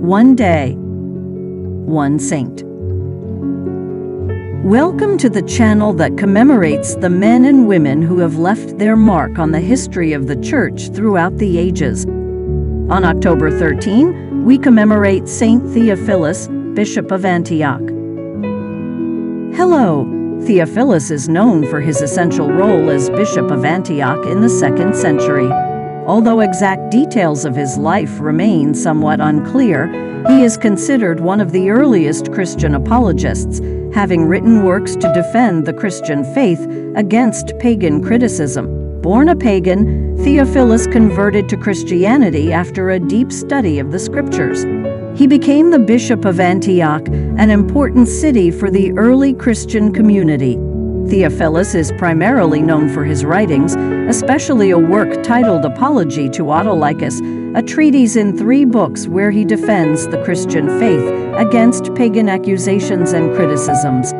One day, one saint. Welcome to the channel that commemorates the men and women who have left their mark on the history of the Church throughout the ages. On October 13, we commemorate Saint Theophilus, Bishop of Antioch. Hello, Theophilus is known for his essential role as Bishop of Antioch in the second century. Although exact details of his life remain somewhat unclear, he is considered one of the earliest Christian apologists, having written works to defend the Christian faith against pagan criticism. Born a pagan, Theophilus converted to Christianity after a deep study of the scriptures. He became the Bishop of Antioch, an important city for the early Christian community. Theophilus is primarily known for his writings, especially a work titled Apology to Autolycus, a treatise in three books where he defends the Christian faith against pagan accusations and criticisms.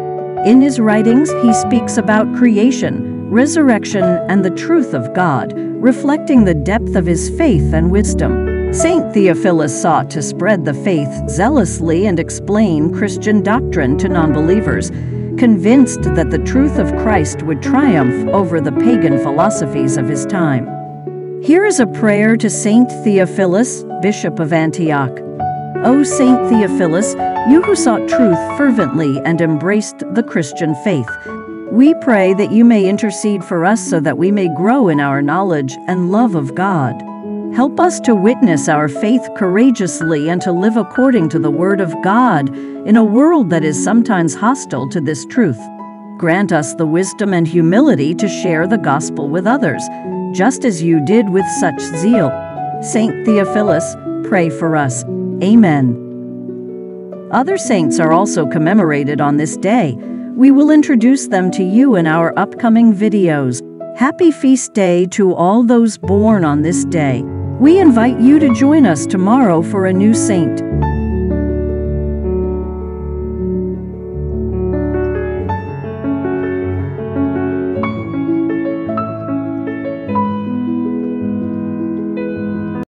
In his writings, he speaks about creation, resurrection, and the truth of God, reflecting the depth of his faith and wisdom. St. Theophilus sought to spread the faith zealously and explain Christian doctrine to nonbelievers convinced that the truth of Christ would triumph over the pagan philosophies of his time. Here is a prayer to Saint Theophilus, Bishop of Antioch. O Saint Theophilus, you who sought truth fervently and embraced the Christian faith, we pray that you may intercede for us so that we may grow in our knowledge and love of God. Help us to witness our faith courageously and to live according to the Word of God in a world that is sometimes hostile to this truth. Grant us the wisdom and humility to share the gospel with others, just as you did with such zeal. Saint Theophilus, pray for us. Amen. Other saints are also commemorated on this day. We will introduce them to you in our upcoming videos. Happy feast day to all those born on this day. We invite you to join us tomorrow for a new saint.